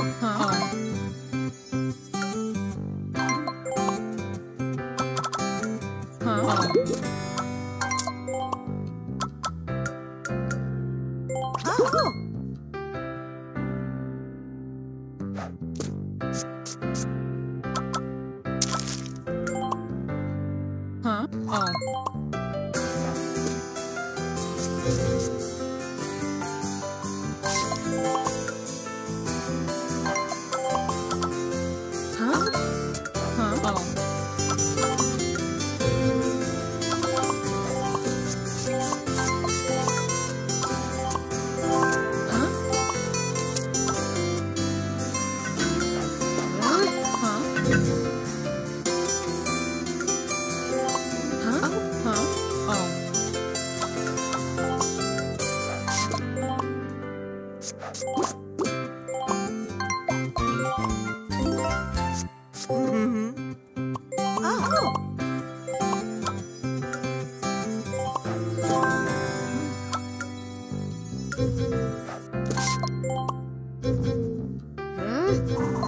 Huh? Oh.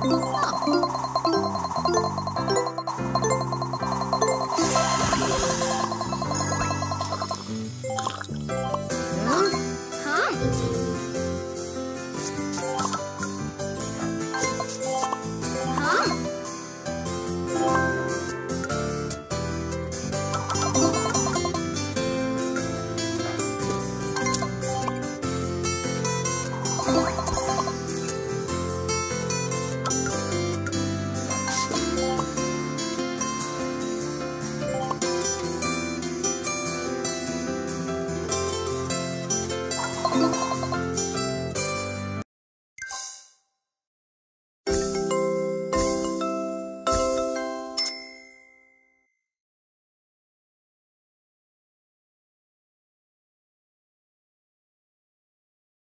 嗯？